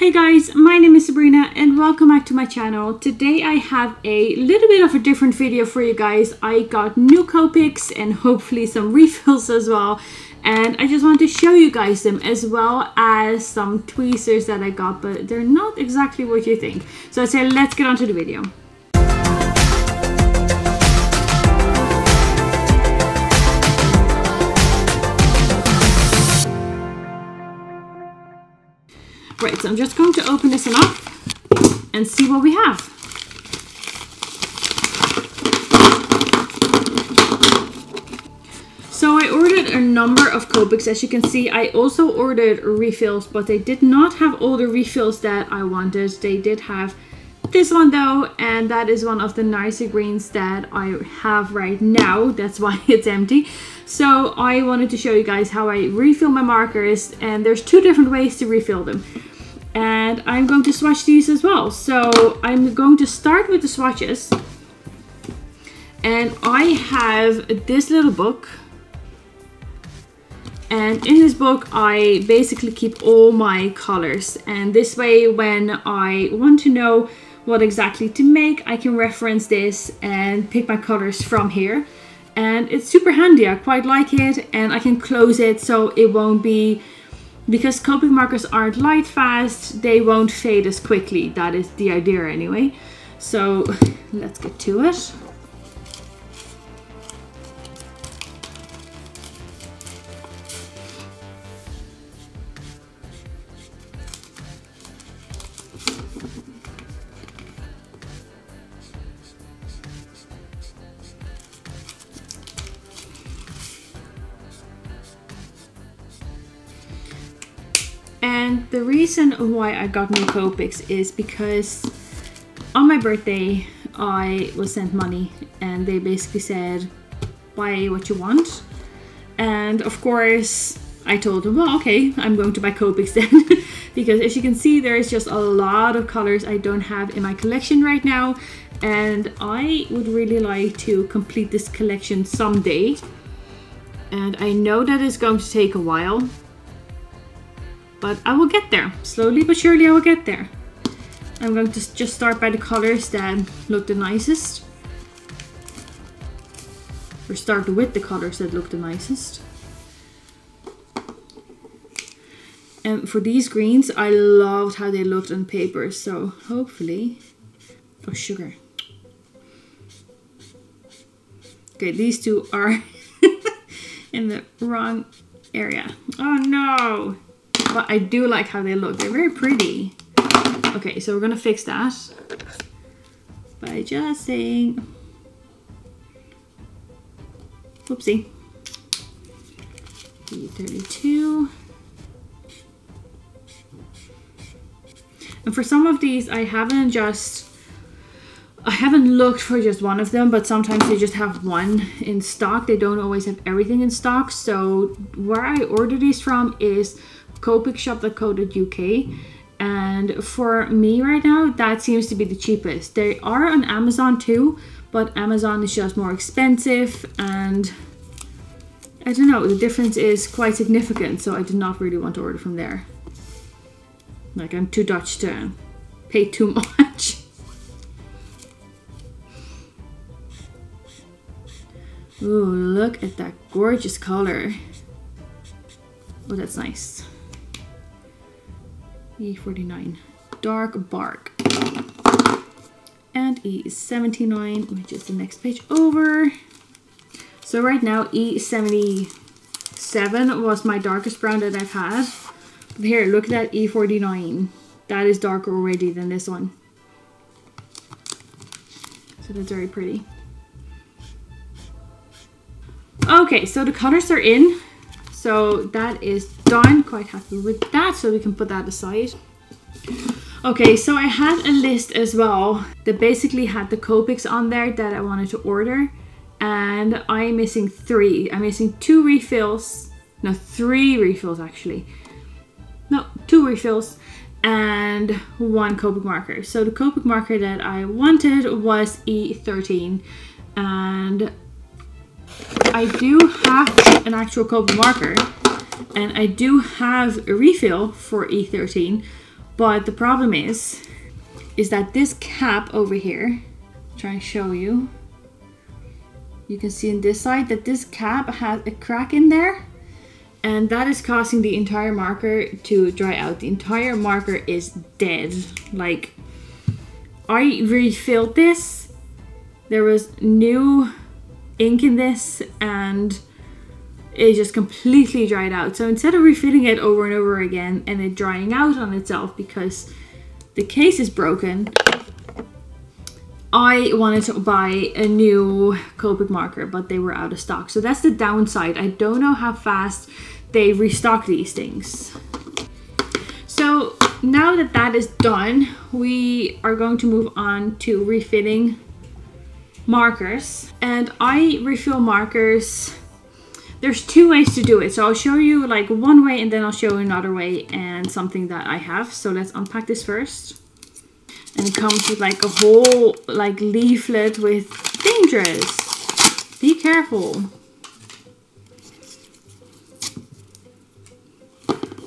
Hey guys, my name is Sabrina and welcome back to my channel. Today I have a little bit of a different video for you guys. I got new Copics and hopefully some refills as well. And I just want to show you guys them as well as some tweezers that I got, but they're not exactly what you think. So I say let's get on to the video. I'm just going to open this one up and see what we have. So I ordered a number of Copics. As you can see, I also ordered refills, but they did not have all the refills that I wanted. They did have this one though, and that is one of the nicer greens that I have right now. That's why it's empty. So I wanted to show you guys how I refill my markers, and there's two different ways to refill them and I'm going to swatch these as well. So I'm going to start with the swatches. And I have this little book. And in this book I basically keep all my colors. And this way when I want to know what exactly to make I can reference this and pick my colors from here. And it's super handy. I quite like it and I can close it so it won't be because Copic markers aren't light fast, they won't fade as quickly. That is the idea anyway. So let's get to it. The reason why I got new Copics is because on my birthday I was sent money and they basically said buy what you want. And of course I told them, well okay, I'm going to buy Copics then. because as you can see there's just a lot of colors I don't have in my collection right now and I would really like to complete this collection someday. And I know that it's going to take a while but I will get there. Slowly but surely I will get there. I'm going to just start by the colors that look the nicest. Or start with the colors that look the nicest. And for these greens, I loved how they looked on paper. So hopefully, oh sugar. Okay, these two are in the wrong area. Oh no! But I do like how they look. They're very pretty. Okay, so we're gonna fix that by just saying, whoopsie, E32. And for some of these, I haven't just, I haven't looked for just one of them, but sometimes they just have one in stock. They don't always have everything in stock. So where I order these from is copicshop.co.uk and for me right now that seems to be the cheapest they are on amazon too but amazon is just more expensive and i don't know the difference is quite significant so i did not really want to order from there like i'm too dutch to pay too much Ooh, look at that gorgeous color. Oh, that's nice. E49 Dark Bark. And E79, which is the next page over. So right now E77 was my darkest brown that I've had. But here, look at that E49. That is darker already than this one. So that's very pretty. Okay, so the colors are in. So that is done. Quite happy with that. So we can put that aside. Okay, so I had a list as well that basically had the Copics on there that I wanted to order. And I'm missing three. I'm missing two refills. No, three refills actually. No, two refills and one Copic marker. So the Copic marker that I wanted was E13 and I do have an actual Copic marker and I do have a refill for E13 But the problem is, is that this cap over here, try and show you. You can see in this side that this cap has a crack in there and that is causing the entire marker to dry out. The entire marker is dead. Like, I refilled this. There was new ink in this and it just completely dried out. So instead of refilling it over and over again and it drying out on itself because the case is broken, I wanted to buy a new Copic marker, but they were out of stock. So that's the downside. I don't know how fast they restock these things. So now that that is done, we are going to move on to refilling markers. And I refill markers, there's two ways to do it. So I'll show you like one way and then I'll show you another way and something that I have. So let's unpack this first and it comes with like a whole like leaflet with dangerous be careful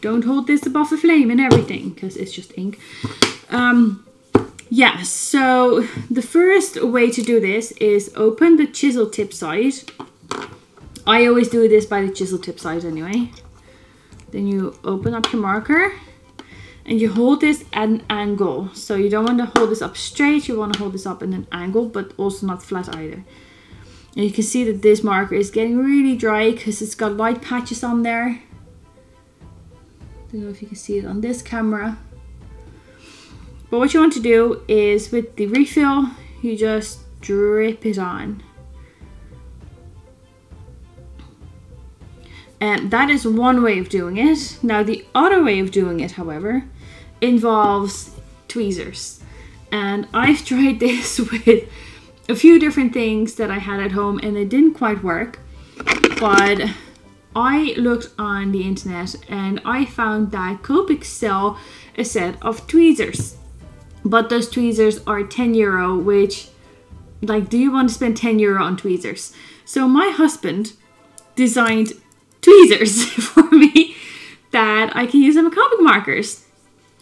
don't hold this above the flame and everything because it's just ink um yeah so the first way to do this is open the chisel tip side. I always do this by the chisel tip side anyway. Then you open up your marker and you hold this at an angle. So you don't want to hold this up straight you want to hold this up in an angle but also not flat either. And you can see that this marker is getting really dry because it's got light patches on there. I don't know if you can see it on this camera but what you want to do is with the refill you just drip it on and that is one way of doing it. Now the other way of doing it, however, involves tweezers. And I've tried this with a few different things that I had at home and it didn't quite work. But I looked on the internet and I found that Copic sell a set of tweezers. But those tweezers are 10 euro, which, like, do you want to spend 10 euro on tweezers? So my husband designed tweezers for me that I can use them as Copic markers.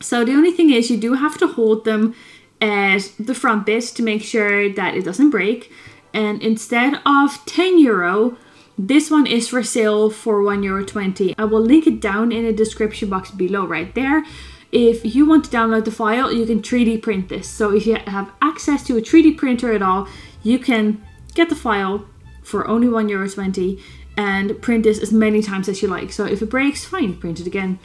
So the only thing is you do have to hold them at the front bit to make sure that it doesn't break. And instead of 10 euro, this one is for sale for 1 euro 20. I will link it down in the description box below right there. If you want to download the file, you can 3D print this. So if you have access to a 3D printer at all, you can get the file for only 1 euro 20 and print this as many times as you like. So if it breaks, fine, print it again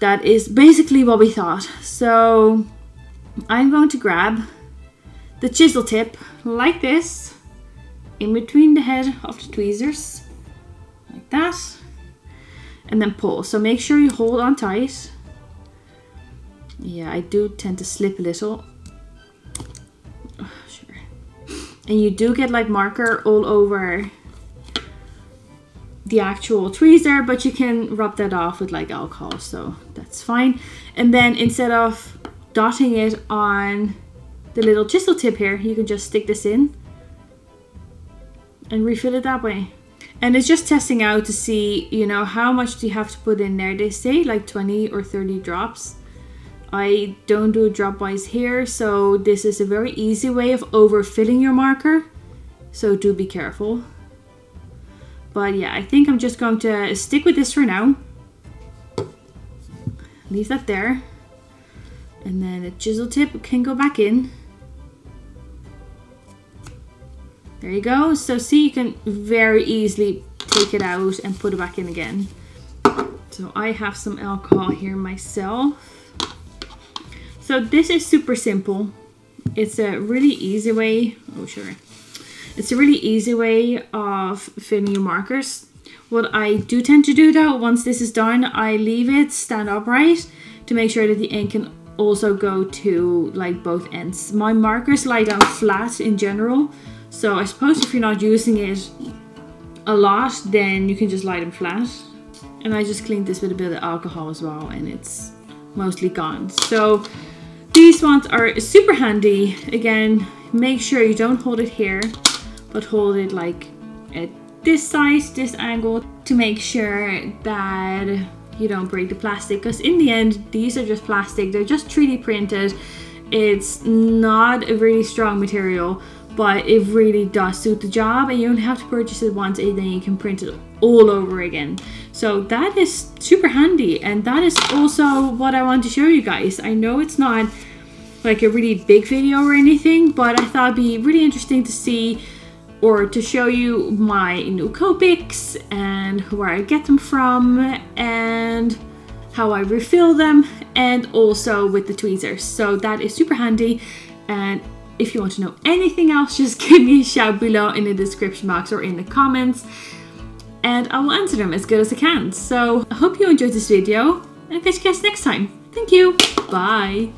that is basically what we thought. So I'm going to grab the chisel tip like this in between the head of the tweezers like that and then pull so make sure you hold on tight yeah I do tend to slip a little oh, sure and you do get like marker all over the actual tweezer, but you can rub that off with like alcohol, so that's fine. And then instead of dotting it on the little chisel tip here, you can just stick this in and refill it that way. And it's just testing out to see, you know, how much do you have to put in there. They say like 20 or 30 drops. I don't do drop wise here, so this is a very easy way of overfilling your marker. So do be careful. But yeah, I think I'm just going to stick with this for now. Leave that there. And then the chisel tip can go back in. There you go. So see, you can very easily take it out and put it back in again. So I have some alcohol here myself. So this is super simple. It's a really easy way. Oh, sure. It's a really easy way of filling your markers. What I do tend to do though, once this is done, I leave it stand upright to make sure that the ink can also go to like both ends. My markers lie down flat in general, so I suppose if you're not using it a lot, then you can just lie them flat. And I just cleaned this with a bit of alcohol as well, and it's mostly gone. So these ones are super handy. Again, make sure you don't hold it here but hold it like at this size, this angle to make sure that you don't break the plastic because in the end these are just plastic they're just 3d printed it's not a really strong material but it really does suit the job and you only have to purchase it once and then you can print it all over again. So that is super handy and that is also what I want to show you guys. I know it's not like a really big video or anything but I thought it'd be really interesting to see or to show you my new Copics and where I get them from and how I refill them and also with the tweezers. So that is super handy and if you want to know anything else, just give me a shout below in the description box or in the comments and I will answer them as good as I can. So I hope you enjoyed this video and I'll catch you guys next time. Thank you. Bye.